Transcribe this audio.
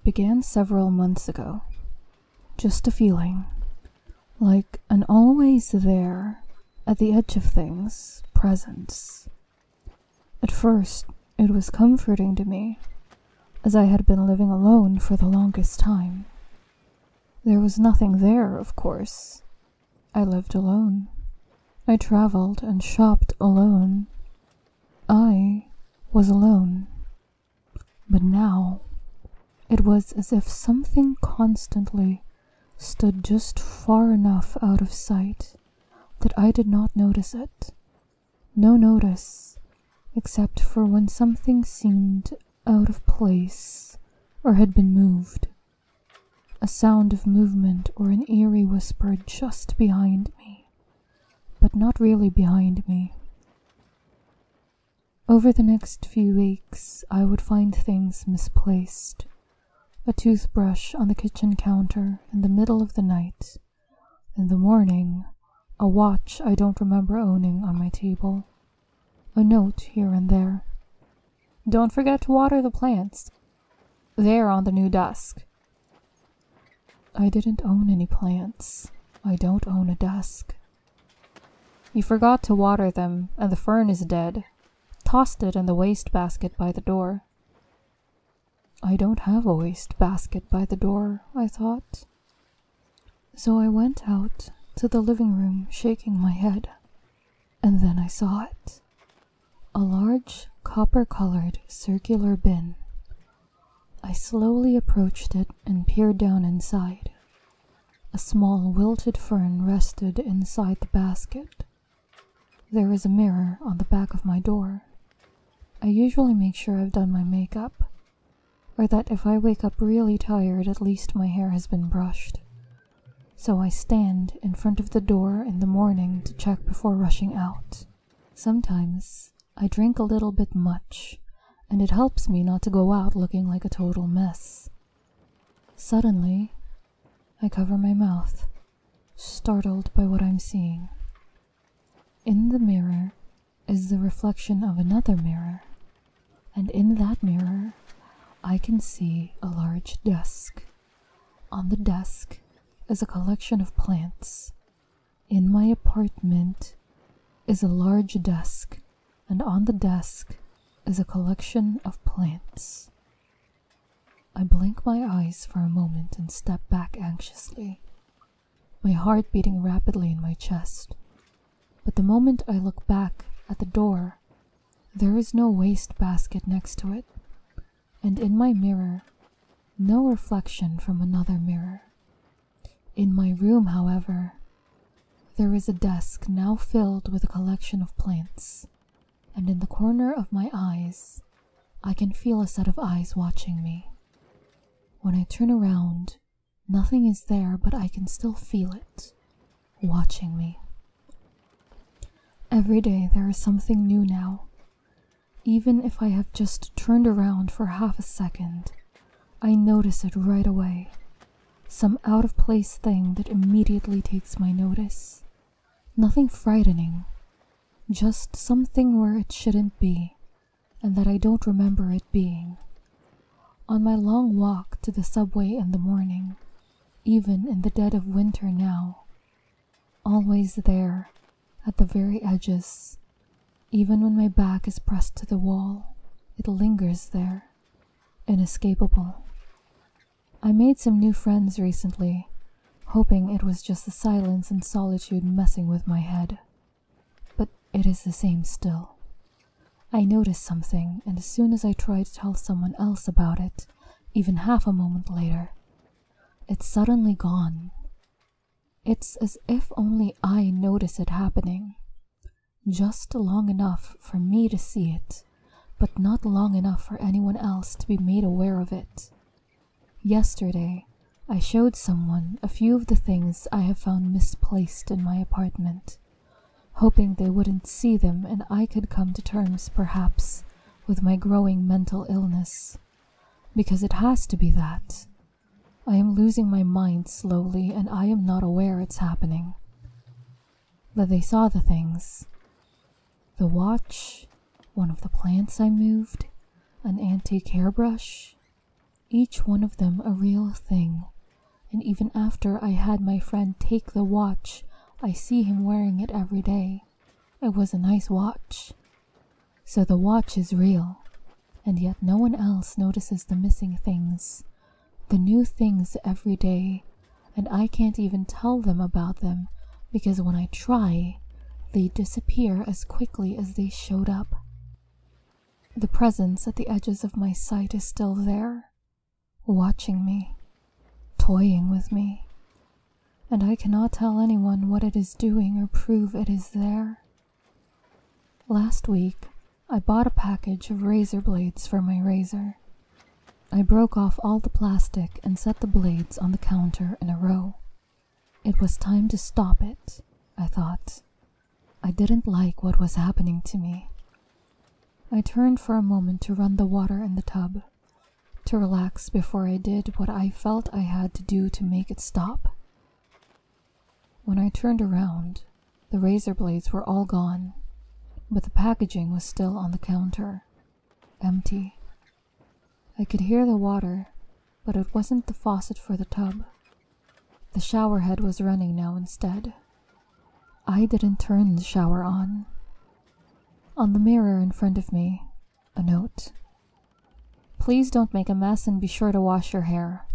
It began several months ago. Just a feeling. Like an always there, at the edge of things, presence. At first, it was comforting to me, as I had been living alone for the longest time. There was nothing there, of course. I lived alone. I traveled and shopped alone. I was alone. But now, it was as if something constantly stood just far enough out of sight that I did not notice it. No notice, except for when something seemed out of place or had been moved. A sound of movement or an eerie whisper just behind me, but not really behind me. Over the next few weeks, I would find things misplaced. A toothbrush on the kitchen counter in the middle of the night. In the morning, a watch I don't remember owning on my table. A note here and there. Don't forget to water the plants. They're on the new desk. I didn't own any plants. I don't own a desk. You forgot to water them, and the fern is dead. Tossed it in the waste basket by the door. I don't have a waste basket by the door, I thought. So I went out to the living room, shaking my head, and then I saw it. A large copper colored circular bin I slowly approached it and peered down inside. A small wilted fern rested inside the basket. There is a mirror on the back of my door. I usually make sure I've done my makeup, or that if I wake up really tired, at least my hair has been brushed. So I stand in front of the door in the morning to check before rushing out. Sometimes I drink a little bit much and it helps me not to go out looking like a total mess. Suddenly, I cover my mouth, startled by what I'm seeing. In the mirror is the reflection of another mirror, and in that mirror, I can see a large desk. On the desk is a collection of plants. In my apartment is a large desk, and on the desk is a collection of plants. I blink my eyes for a moment and step back anxiously, my heart beating rapidly in my chest. But the moment I look back at the door, there is no waste basket next to it, and in my mirror, no reflection from another mirror. In my room, however, there is a desk now filled with a collection of plants and in the corner of my eyes, I can feel a set of eyes watching me. When I turn around, nothing is there, but I can still feel it, watching me. Every day there is something new now. Even if I have just turned around for half a second, I notice it right away. Some out of place thing that immediately takes my notice. Nothing frightening, just something where it shouldn't be, and that I don't remember it being. On my long walk to the subway in the morning, even in the dead of winter now, always there, at the very edges, even when my back is pressed to the wall, it lingers there, inescapable. I made some new friends recently, hoping it was just the silence and solitude messing with my head. But it is the same still. I notice something, and as soon as I try to tell someone else about it, even half a moment later, it's suddenly gone. It's as if only I notice it happening. Just long enough for me to see it, but not long enough for anyone else to be made aware of it. Yesterday, I showed someone a few of the things I have found misplaced in my apartment hoping they wouldn't see them and I could come to terms, perhaps, with my growing mental illness. Because it has to be that. I am losing my mind slowly and I am not aware it's happening. But they saw the things. The watch, one of the plants I moved, an antique hairbrush. each one of them a real thing, and even after I had my friend take the watch, I see him wearing it every day. It was a nice watch. So the watch is real, and yet no one else notices the missing things, the new things every day, and I can't even tell them about them because when I try, they disappear as quickly as they showed up. The presence at the edges of my sight is still there, watching me, toying with me, and I cannot tell anyone what it is doing or prove it is there. Last week, I bought a package of razor blades for my razor. I broke off all the plastic and set the blades on the counter in a row. It was time to stop it, I thought. I didn't like what was happening to me. I turned for a moment to run the water in the tub, to relax before I did what I felt I had to do to make it stop. When I turned around, the razor blades were all gone, but the packaging was still on the counter, empty. I could hear the water, but it wasn't the faucet for the tub. The shower head was running now instead. I didn't turn the shower on. On the mirror in front of me, a note. Please don't make a mess and be sure to wash your hair.